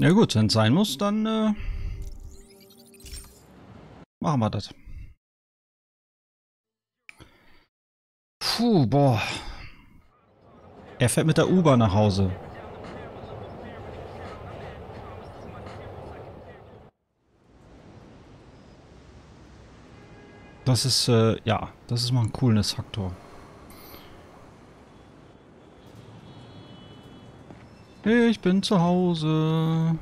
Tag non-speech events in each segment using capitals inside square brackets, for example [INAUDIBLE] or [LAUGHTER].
Ja gut, wenn es sein muss, dann äh, machen wir das. Puh, boah. Er fährt mit der U-Bahn nach Hause. Das ist, äh, ja, das ist mal ein cooles Faktor. Ich bin zu Hause.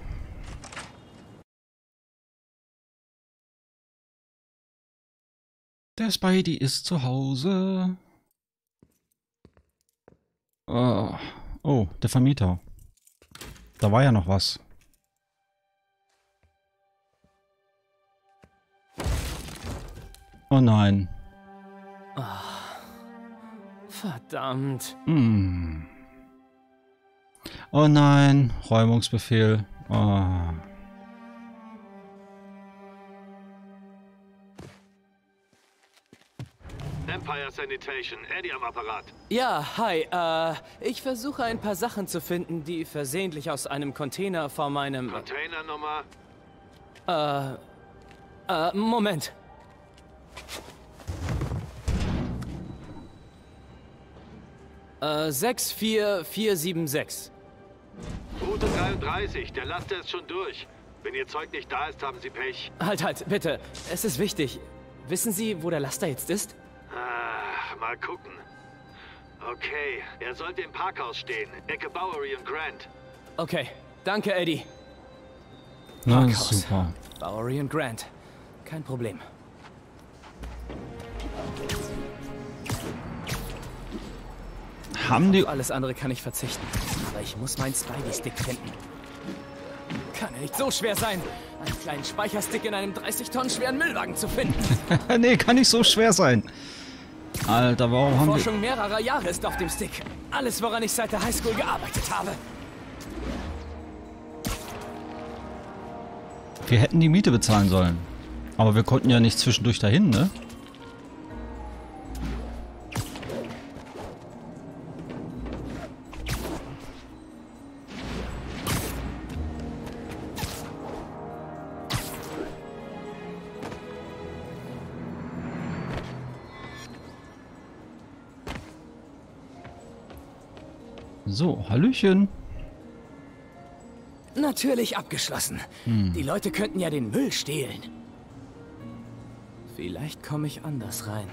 Der Spidey ist zu Hause. Oh, oh der Vermieter. Da war ja noch was. Oh nein. Verdammt. Hm. Oh nein, Räumungsbefehl. Oh. Empire Sanitation, Eddie am Apparat. Ja, hi. Äh, ich versuche ein paar Sachen zu finden, die versehentlich aus einem Container vor meinem... Containernummer. Äh, äh, Moment. Äh, 64476. Route 33, der Laster ist schon durch. Wenn Ihr Zeug nicht da ist, haben Sie Pech. Halt, halt, bitte. Es ist wichtig. Wissen Sie, wo der Laster jetzt ist? Ah, mal gucken. Okay, er sollte im Parkhaus stehen. Ecke Bowery und Grant. Okay, danke, Eddie. Na, Parkhaus. super. Bowery und Grant. Kein Problem. Haben die... Auf alles andere kann ich verzichten. Ich muss meinen Spidey-Stick finden. Kann ja nicht so schwer sein, einen kleinen Speicherstick in einem 30 Tonnen schweren Müllwagen zu finden. [LAUGHS] nee, kann nicht so schwer sein. Alter, warum haben wir... Forschung mehrerer Jahre ist auf dem Stick. Alles, woran ich seit der Highschool gearbeitet habe. Wir hätten die Miete bezahlen sollen. Aber wir konnten ja nicht zwischendurch dahin, ne? So, Hallöchen. Natürlich abgeschlossen. Die Leute könnten ja den Müll stehlen. Vielleicht komme ich anders rein.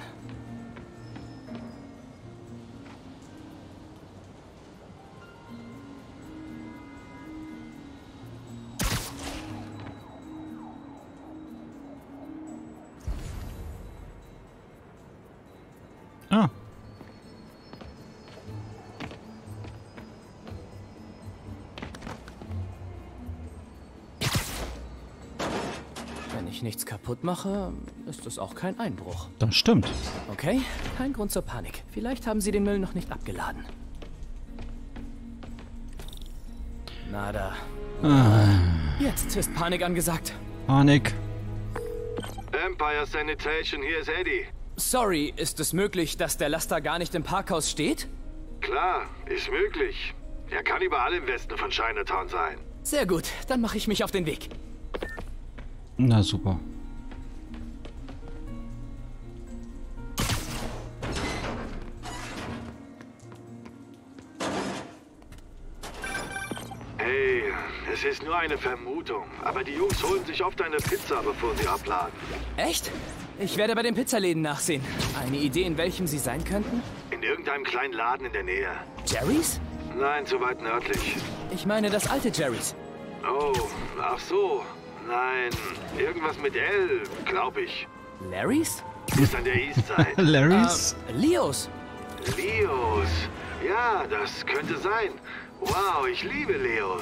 Ich nichts kaputt mache, ist es auch kein Einbruch. Das stimmt. Okay, kein Grund zur Panik. Vielleicht haben sie den Müll noch nicht abgeladen. Nada. Jetzt ist Panik angesagt. Panik. Empire Sanitation, hier ist Eddie. Sorry, ist es möglich, dass der Laster gar nicht im Parkhaus steht? Klar, ist möglich. Er kann überall im Westen von Chinatown sein. Sehr gut, dann mache ich mich auf den Weg. Na super. Hey, es ist nur eine Vermutung, aber die Jungs holen sich oft eine Pizza, bevor sie abladen. Echt? Ich werde bei den Pizzaläden nachsehen. Eine Idee, in welchem sie sein könnten? In irgendeinem kleinen Laden in der Nähe. Jerry's? Nein, zu weit nördlich. Ich meine das alte Jerry's. Oh, ach so. Nein, irgendwas mit L, glaube ich. Larry's? Ist an der Eastside. [LAUGHS] Larrys? Äh, Leos. Leos. Ja, das könnte sein. Wow, ich liebe Leos.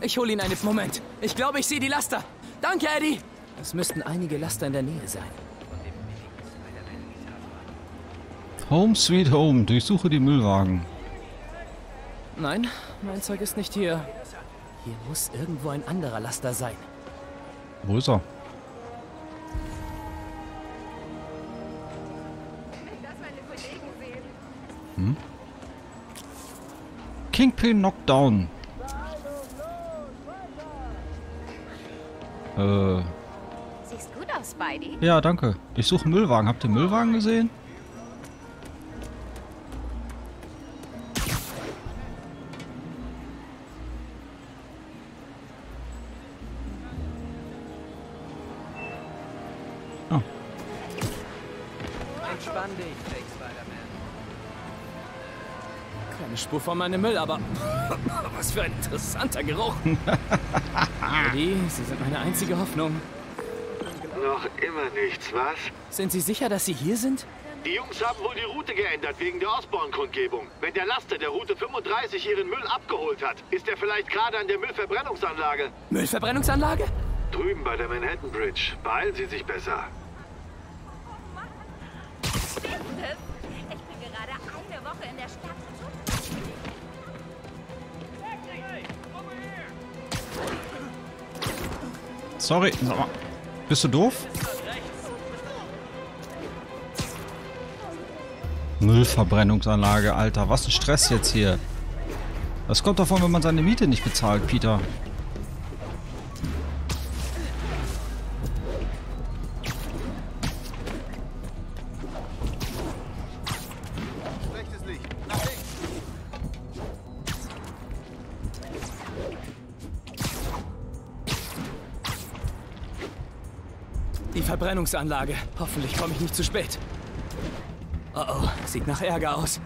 Ich hole ihn einen Moment. Ich glaube, ich sehe die Laster. Danke, Eddie. Es müssten einige Laster in der Nähe sein. Home Sweet Home. Durchsuche die Müllwagen. Nein, mein Zeug ist nicht hier. Hier muss irgendwo ein anderer Laster sein. Wo ist er? Hm? Kingpin Knockdown. Äh, Siehst gut aus, Spidey. ja, danke. Ich suche einen Müllwagen. Habt ihr einen Müllwagen gesehen? Entspann dich, Fake Spider-Man. Keine Spur von meinem Müll, aber [LAUGHS] was für ein interessanter Geruch. [LAUGHS] Eddie, Sie sind meine einzige Hoffnung. Noch immer nichts, was? Sind Sie sicher, dass Sie hier sind? Die Jungs haben wohl die Route geändert wegen der Osborne-Kundgebung. Wenn der Laster der Route 35 ihren Müll abgeholt hat, ist er vielleicht gerade an der Müllverbrennungsanlage. Müllverbrennungsanlage? Drüben bei der Manhattan Bridge. Beeilen Sie sich besser. Sorry. Sag mal, bist du doof? Müllverbrennungsanlage, Alter. Was ein Stress jetzt hier. Das kommt davon, wenn man seine Miete nicht bezahlt, Peter. Verbrennungsanlage. Hoffentlich komme ich nicht zu spät. Oh oh, sieht nach Ärger aus.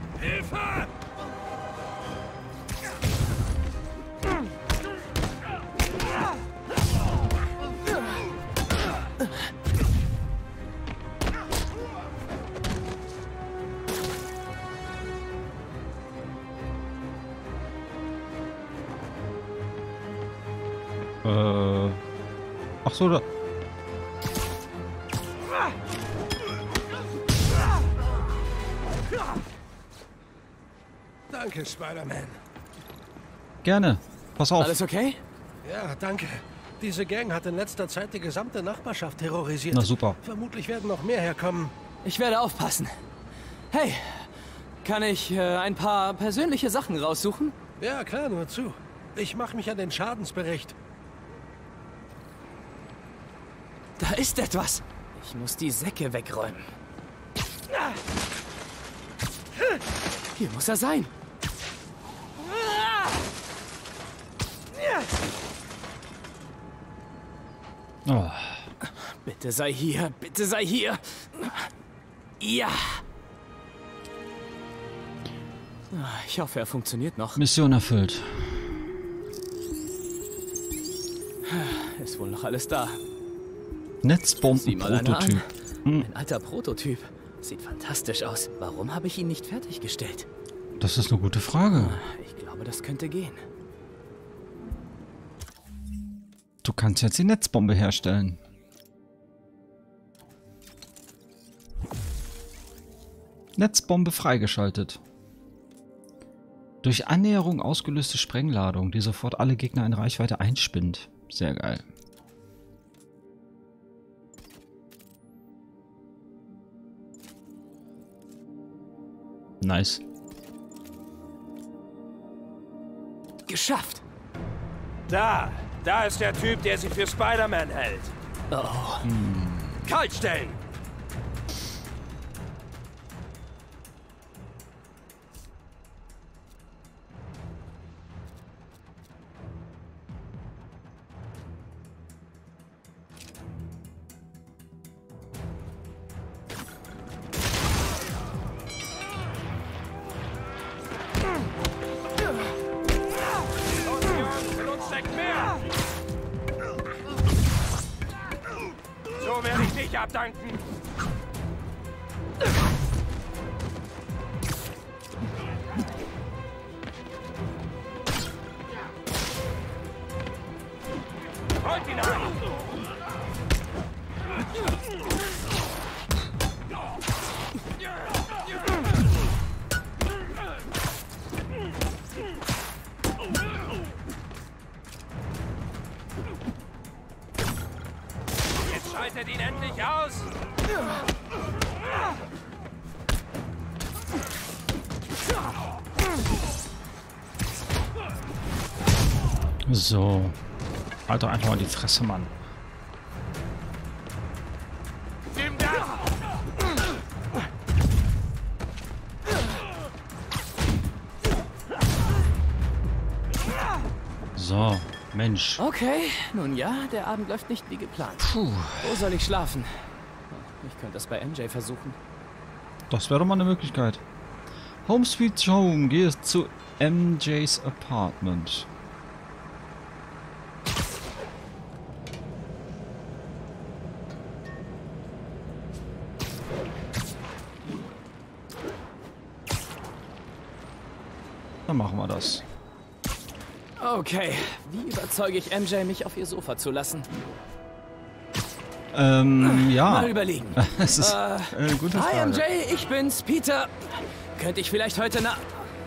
Äh. Ach so, da. Danke, Spider-Man. Gerne. Pass auf. Alles okay? Ja, danke. Diese Gang hat in letzter Zeit die gesamte Nachbarschaft terrorisiert. Na super. Vermutlich werden noch mehr herkommen. Ich werde aufpassen. Hey, kann ich äh, ein paar persönliche Sachen raussuchen? Ja, klar, nur zu. Ich mache mich an den Schadensbericht. Da ist etwas. Ich muss die Säcke wegräumen. Hier muss er sein. Oh. Bitte sei hier, bitte sei hier. Ja. Ich hoffe, er funktioniert noch. Mission erfüllt. Ist wohl noch alles da. Netzbomben-Prototyp. Ein alter Prototyp. Sieht fantastisch aus. Warum habe ich ihn nicht fertiggestellt? Das ist eine gute Frage. Ich glaube, das könnte gehen. Du kannst jetzt die Netzbombe herstellen. Netzbombe freigeschaltet. Durch Annäherung ausgelöste Sprengladung, die sofort alle Gegner in Reichweite einspinnt. Sehr geil. Nice. Geschafft. Da, da ist der Typ, der sie für Spider-Man hält. Oh, Kaltstellen! Abdanken. Schaltet ihn endlich aus! So. Alter, einfach mal die Fresse, Mann. Mensch. Okay, nun ja, der Abend läuft nicht wie geplant. Puh, Wo soll ich schlafen? Ich könnte es bei MJ versuchen. das wäre doch mal eine Möglichkeit. Home Sweet Home, geh zu MJs Apartment. Dann machen wir das. Okay, wie überzeuge ich MJ, mich auf ihr Sofa zu lassen? Ähm, ja. Mal überlegen. [LAUGHS] Es ist Äh, äh, gute Hi Frage. MJ, ich bin's, Peter. Könnte ich vielleicht heute na...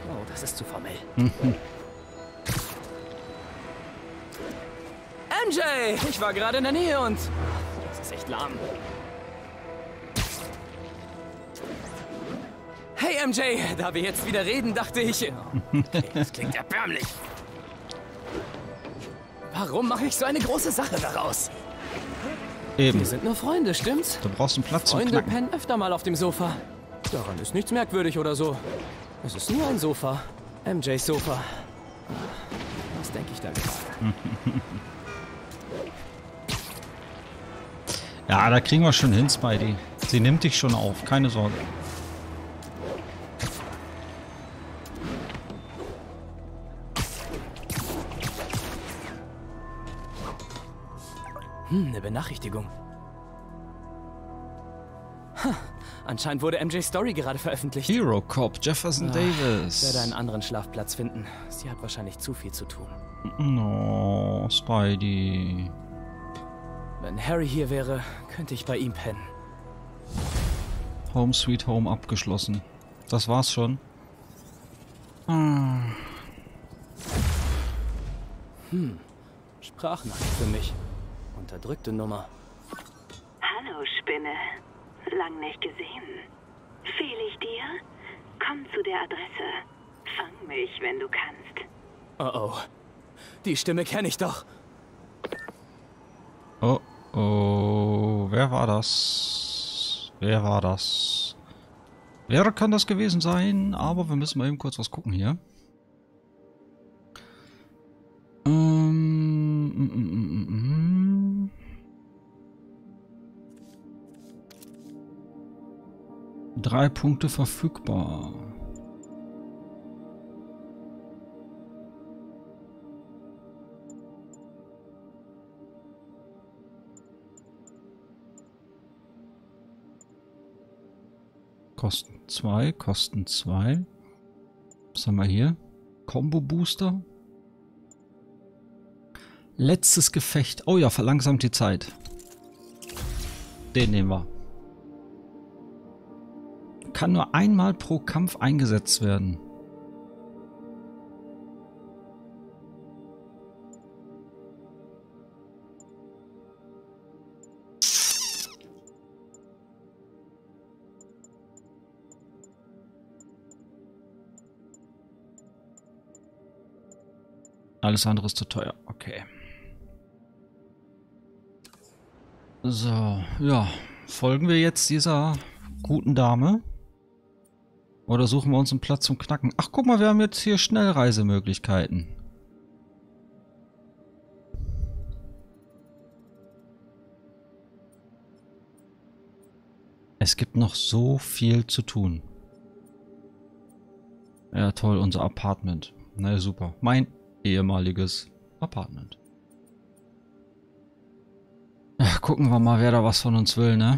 Oh, das ist zu formell. [LAUGHS] MJ, ich war gerade in der Nähe und... Das ist echt lahm. Hey MJ, da wir jetzt wieder reden, dachte ich... [LAUGHS] Okay, das klingt erbärmlich. Warum mache ich so eine große Sache daraus? Eben. Wir sind nur Freunde, stimmt's? Du brauchst einen Platz zum Freunde Knacken. pennen öfter mal auf dem Sofa. Daran ist nichts merkwürdig oder so. Es ist nur ein Sofa. MJs Sofa. Was denke ich da gerade? [LAUGHS] Ja, da kriegen wir schon hin, Spidey. Sie nimmt dich schon auf, keine Sorge. Hm, eine Benachrichtigung. Ha, anscheinend wurde MJs Story gerade veröffentlicht. Hero Cop, Jefferson Ich werde Davis. einen anderen Schlafplatz finden. Sie hat wahrscheinlich zu viel zu tun. No, Spidey. Wenn Harry hier wäre, könnte ich bei ihm pennen. Home Sweet Home abgeschlossen. Das war's schon. Sprachnachricht für mich. Unterdrückte Nummer. Hallo, Spinne. Lang nicht gesehen. Fehl ich dir? Komm zu der Adresse. Fang mich, wenn du kannst. Oh oh. Die Stimme kenne ich doch. Oh, oh. Wer war das? Wer war das? Wer kann das gewesen sein? Aber wir müssen mal eben kurz was gucken hier. Drei Punkte verfügbar. Kosten 2, Kosten 2. Was haben wir hier? Combo Booster. Letztes Gefecht. Oh ja, verlangsamt die Zeit. Den nehmen wir. Kann nur einmal pro Kampf eingesetzt werden. Alles andere ist zu teuer. Okay. So, ja. Folgen wir jetzt dieser guten Dame? Oder suchen wir uns einen Platz zum Knacken? Ach, guck mal, wir haben jetzt hier Schnellreisemöglichkeiten. Es gibt noch so viel zu tun. Ja, toll, unser Apartment. Na ja, super. Mein ehemaliges Apartment. Ja, gucken wir mal, wer da was von uns will, ne?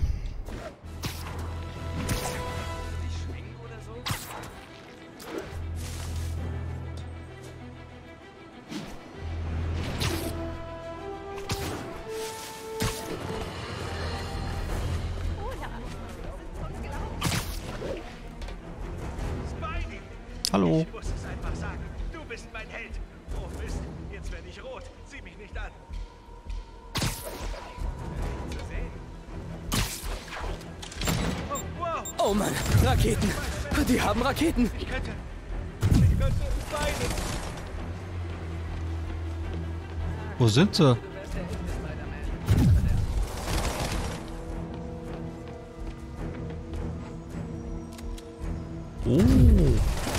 Sind sie? Oh.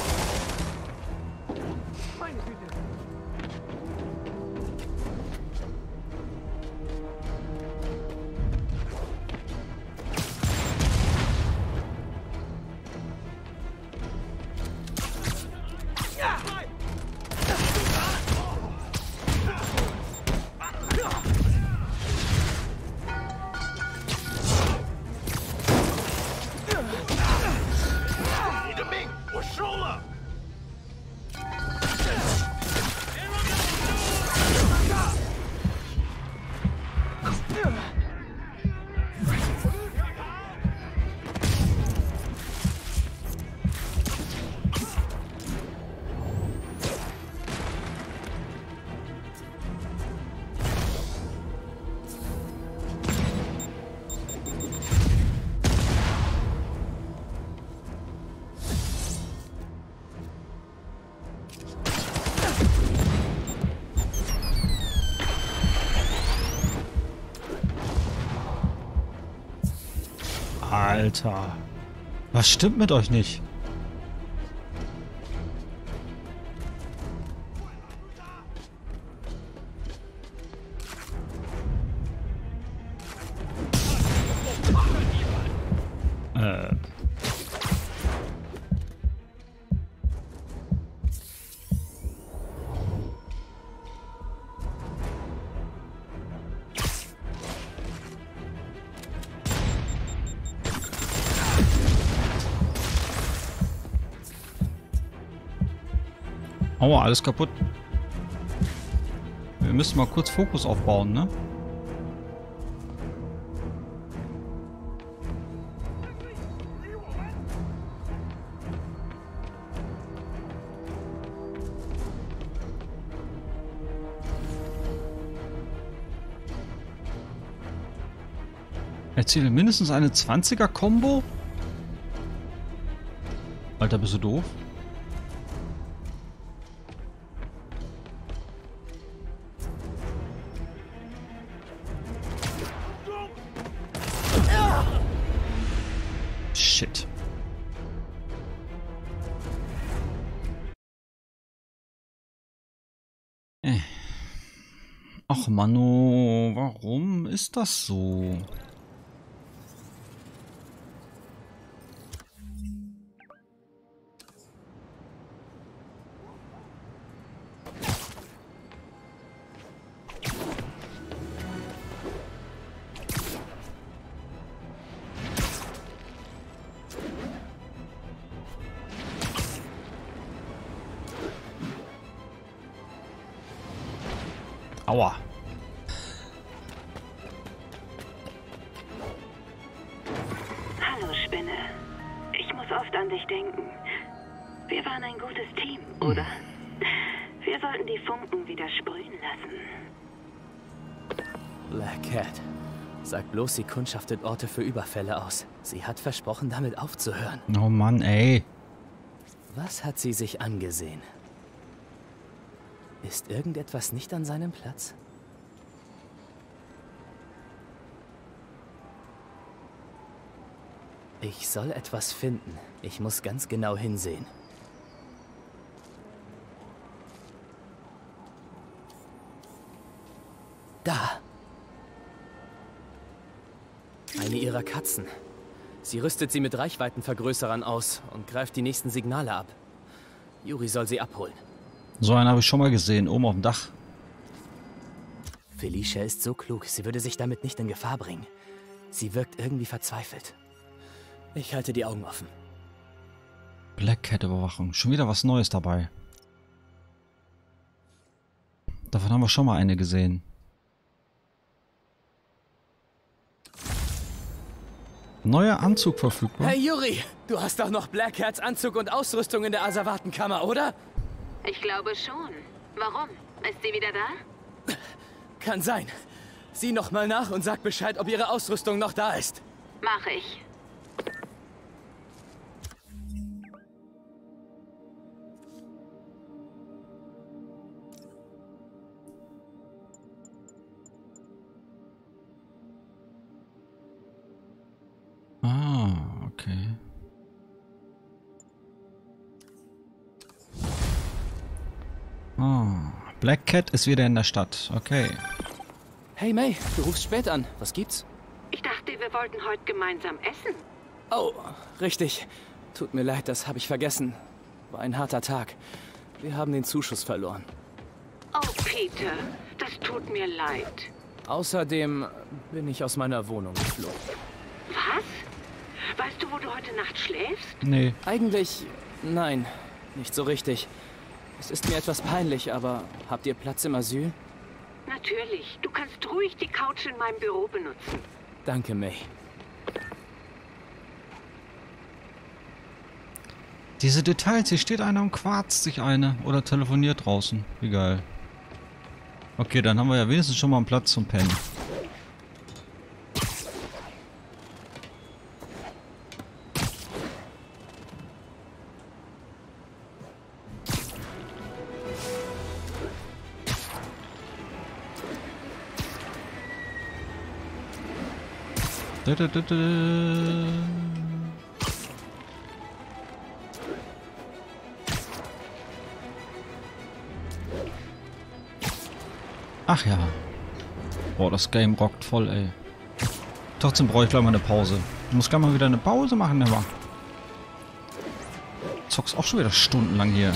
Alter. Was stimmt mit euch nicht? Aua, alles kaputt. Wir müssen mal kurz Fokus aufbauen, ne? Erziele mindestens eine 20er-Kombo? Alter, bist du doof? Mano, warum ist das so? Aua. Denken. Wir waren ein gutes Team, oder? Wir sollten die Funken wieder sprühen lassen. Black Cat. Sag bloß, sie kundschaftet Orte für Überfälle aus. Sie hat versprochen, damit aufzuhören. Oh Mann, ey. Was hat sie sich angesehen? Ist irgendetwas nicht an seinem Platz? Ich soll etwas finden. Ich muss ganz genau hinsehen. Da! Eine ihrer Katzen. Sie rüstet sie mit Reichweitenvergrößerern aus und greift die nächsten Signale ab. Yuri soll sie abholen. So einen habe ich schon mal gesehen, oben auf dem Dach. Felicia ist so klug, sie würde sich damit nicht in Gefahr bringen. Sie wirkt irgendwie verzweifelt. Ich halte die Augen offen. Black Cat Überwachung. Schon wieder was Neues dabei. Davon haben wir schon mal eine gesehen. Neuer Anzug verfügbar. Hey Yuri, du hast doch noch Black Cats Anzug und Ausrüstung in der Asservatenkammer, oder? Ich glaube schon. Warum? Ist sie wieder da? Kann sein. Sieh noch mal nach und sag Bescheid, ob ihre Ausrüstung noch da ist. Mach ich. Ah, okay. Ah, Black Cat ist wieder in der Stadt. Okay. Hey May, du rufst spät an. Was gibt's? Ich dachte, wir wollten heute gemeinsam essen. Oh, richtig. Tut mir leid, das habe ich vergessen. War ein harter Tag. Wir haben den Zuschuss verloren. Oh, Peter, das tut mir leid. Außerdem bin ich aus meiner Wohnung geflogen. Was? Weißt du, wo du heute Nacht schläfst? Nee. Eigentlich, nein, nicht so richtig. Es ist mir etwas peinlich, aber habt ihr Platz im Asyl? Natürlich. Du kannst ruhig die Couch in meinem Büro benutzen. Danke, May. Diese Details, hier steht einer und quarzt sich eine oder telefoniert draußen. Wie geil. Okay, dann haben wir ja wenigstens schon mal einen Platz zum Pennen. Ach ja. Boah, das Game rockt voll, ey. Trotzdem brauche ich gleich mal eine Pause. Ich muss gleich mal wieder eine Pause machen, immer. Zockst auch schon wieder stundenlang hier.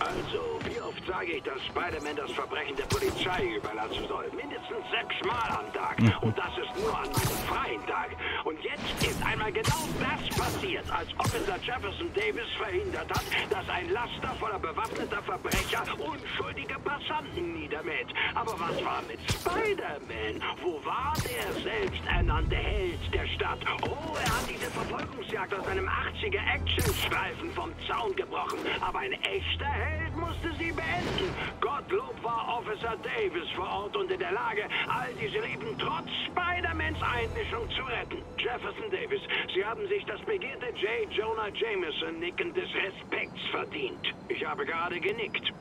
Also, wie oft sage ich, dass Spider-Man das Verbrechen der Polizei überlassen soll? Mindestens sechsmal am Tag. Und das ist nur an meinem freien Tag. Und jetzt ist einmal genau das passiert, als Officer Jefferson Davis verhindert hat, dass ein Laster voller bewaffneter Verbrecher unschuldige Passanten niedermäht. Aber was war mit Spider-Man? Wo war der selbsternannte Held der Stadt? Oh, er hat diese Verfolgungsjagd aus einem 80er Actionstreifen vom Zaun gebrochen. Aber ein echter Held musste sie beenden. Gottlob war Officer Davis vor Ort und in der Lage, all diese Leben trotz Spider-Mans Einmischung zu retten. Jefferson Davis, Sie haben sich das begehrte J. Jonah Jameson-Nicken des Respekts verdient. Ich habe gerade genickt.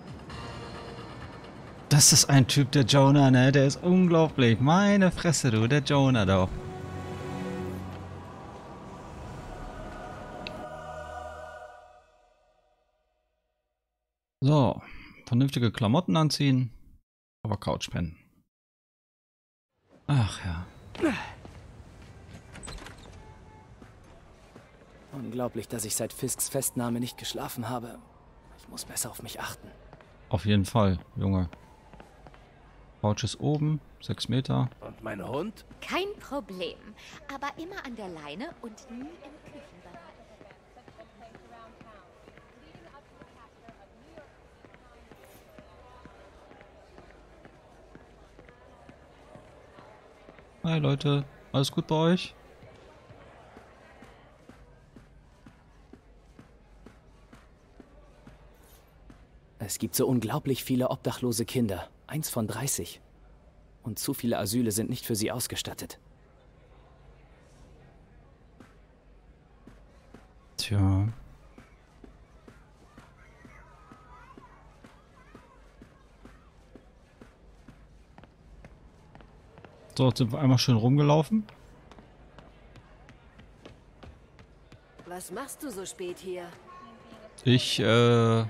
Das ist ein Typ, der Jonah, ne? Der ist unglaublich. Meine Fresse, du, der Jonah da. So, vernünftige Klamotten anziehen, aber Couch pennen. Ach ja. Unglaublich, dass ich seit Fisks Festnahme nicht geschlafen habe. Ich muss besser auf mich achten. Auf jeden Fall, Junge. Couch ist oben, 6 Meter. Und mein Hund? Kein Problem. Aber immer an der Leine und nie im Hi Leute, alles gut bei euch? Es gibt so unglaublich viele obdachlose Kinder. Eins von 30. Und zu viele Asyle sind nicht für sie ausgestattet. Tja. Jetzt sind wir einmal schön rumgelaufen. Was machst du so spät hier? Ich, äh,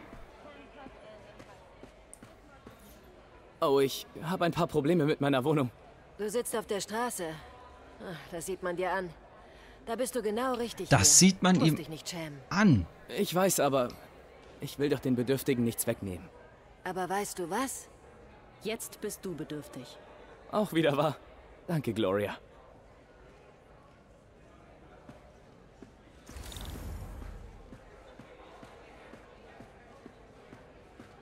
Oh, ich habe ein paar Probleme mit meiner Wohnung. Du sitzt auf der Straße. Ach, das sieht man dir an. Da bist du genau richtig. Das hier. sieht man ihm- dich nicht schämen. an. Ich weiß, aber ich will doch den Bedürftigen nichts wegnehmen. Aber weißt du was? Jetzt bist du bedürftig. Auch wieder wahr. Danke, Gloria.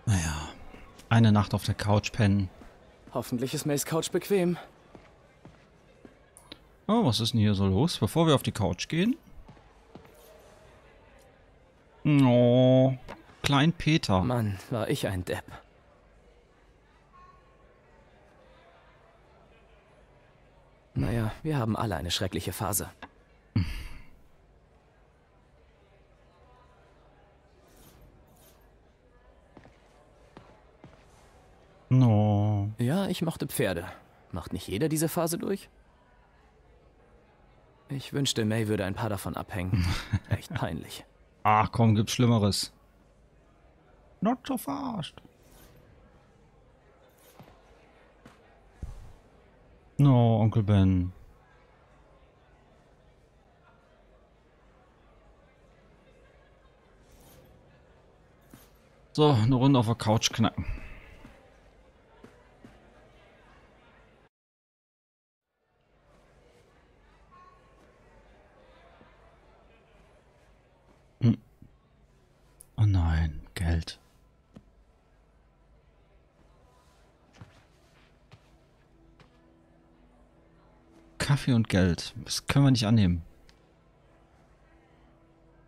Naja, eine Nacht auf der Couch pennen. Hoffentlich ist Mays Couch bequem. Oh, was ist denn hier so los? Bevor wir auf die Couch gehen. Oh, Klein Peter. Mann, war ich ein Depp. Naja, wir haben alle eine schreckliche Phase. No. Ja, ich mochte Pferde. Macht nicht jeder diese Phase durch? Ich wünschte, May würde ein paar davon abhängen. [LAUGHS] Echt peinlich. Ach komm, gibt's Schlimmeres. Not so fast. No, Onkel Ben. So, eine Runde auf der Couch knacken. Hm. Oh nein, Geld. Kaffee und Geld. Das können wir nicht annehmen.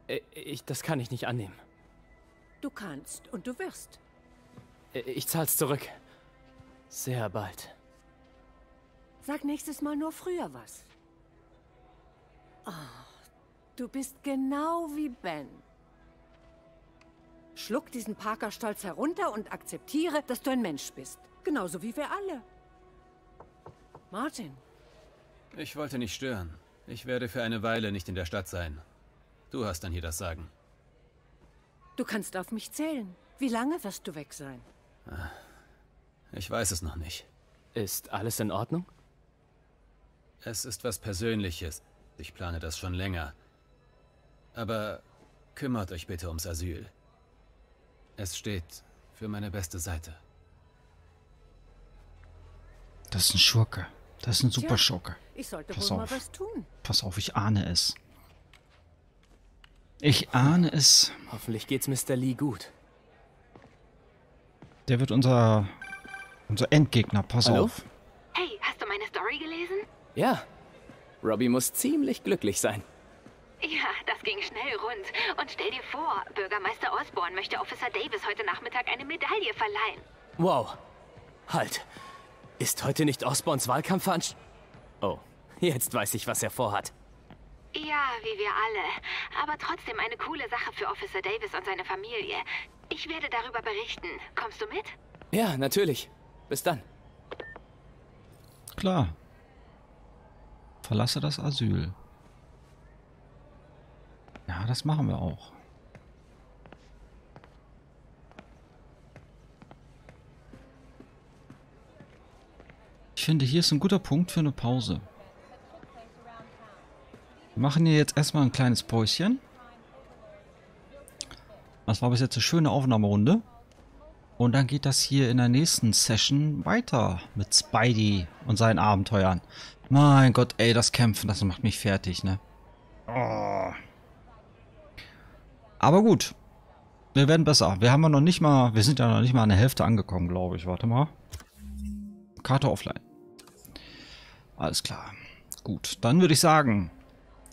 Äh, Ich, das kann ich nicht annehmen. Du kannst und du wirst. Äh, Ich zahl's zurück. Sehr bald. Sag nächstes Mal nur früher was. Oh, du bist genau wie Ben. Schluck diesen Parker stolz herunter und akzeptiere, dass du ein Mensch bist. Genauso wie wir alle. Martin, Ich wollte nicht stören. Ich werde für eine Weile nicht in der Stadt sein. Du hast dann hier das Sagen. Du kannst auf mich zählen. Wie lange wirst du weg sein? Ich weiß es noch nicht. Ist alles in Ordnung? Es ist was Persönliches. Ich plane das schon länger. Aber kümmert euch bitte ums Asyl. Es steht für meine beste Seite. Das ist ein Schurke. Das ist ein super Schurke. Ich sollte Pass wohl auf. mal was tun. Pass auf, ich ahne es. Ich ahne es. Hoffentlich geht's Mr. Lee gut. Der wird unser unser Endgegner. Pass Hallo? auf. Hey, hast du meine Story gelesen? Ja. Robbie muss ziemlich glücklich sein. Ja, das ging schnell rund. Und stell dir vor, Bürgermeister Osborne möchte Officer Davis heute Nachmittag eine Medaille verleihen. Wow. Halt. Ist heute nicht Osborns Wahlkampfveranst... Oh, jetzt weiß ich, was er vorhat. Ja, wie wir alle. Aber trotzdem eine coole Sache für Officer Davis und seine Familie. Ich werde darüber berichten. Kommst du mit? Ja, natürlich. Bis dann. Klar. Verlasse das Asyl. Ja, das machen wir auch. Finde, hier ist ein guter Punkt für eine Pause. Wir machen hier jetzt erstmal ein kleines Päuschen. Das war bis jetzt eine schöne Aufnahmerunde. Und dann geht das hier in der nächsten Session weiter mit Spidey und seinen Abenteuern. Mein Gott, ey, das Kämpfen, das macht mich fertig, ne? Oh. Aber gut. Wir werden besser. Wir haben ja noch nicht mal, wir sind ja noch nicht mal an der Hälfte angekommen, glaube ich. Warte mal. Karte offline. Alles klar. Gut, dann würde ich sagen,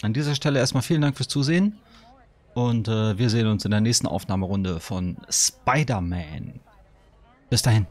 an dieser Stelle erstmal vielen Dank fürs Zusehen. Und äh, wir sehen uns in der nächsten Aufnahmerunde von Spider-Man. Bis dahin.